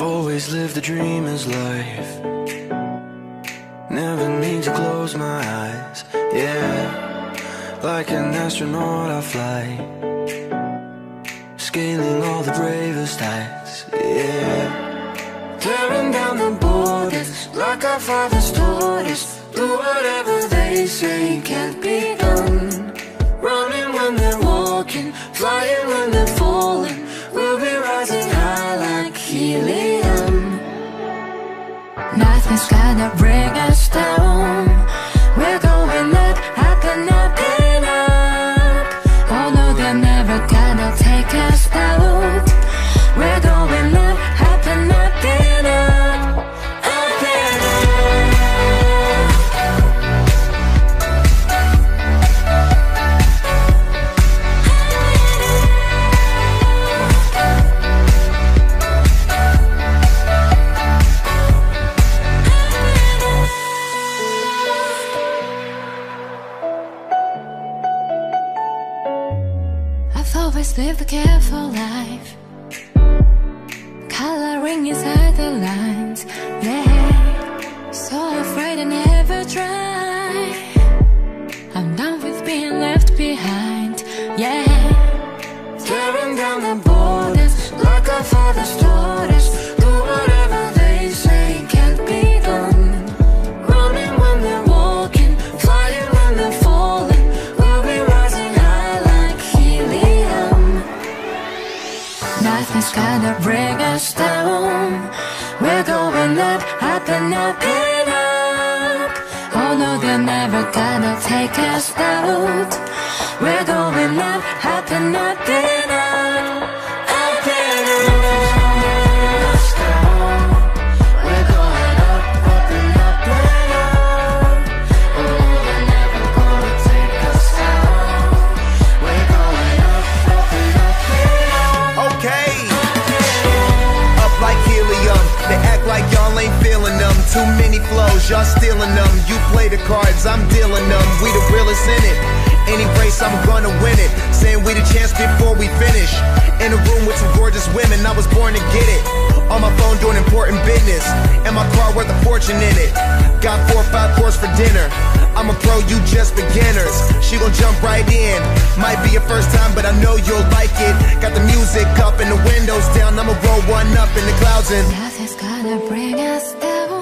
I've always lived the dreamer's life. Never need to close my eyes, yeah. Like an astronaut, I fly. Scaling all the bravest heights, yeah. Tearing down the borders like our fathers taught. Do whatever they say can't be done. Running when they're walking, flying when Nothing's gonna bring us down. We're going up, and up and up. Oh no, they're never gonna take us I've always lived a careful life. Coloring inside the lines, yeah. So afraid I never try. I'm done with being left behind, yeah. Tearing down the borders like our fathers taught us. We're going up, up and up and up. Oh no, they're never gonna take us out. We're going up, up and up and up. Too many flows, y'all stealing them. You play the cards, I'm dealing them. We the realest in it. Any race, I'm gonna win it. Saying we the chance before we finish. In a room with some gorgeous women, I was born to get it. On my phone doing important business. And my car worth a fortune in it. Got four or five for dinner. I'm a pro, you just beginners. She gon' jump right in. Might be your first time, but I know you'll like it. Got the music up and the windows down. I'ma roll one up in the clouds and Nothing's gonna bring us down.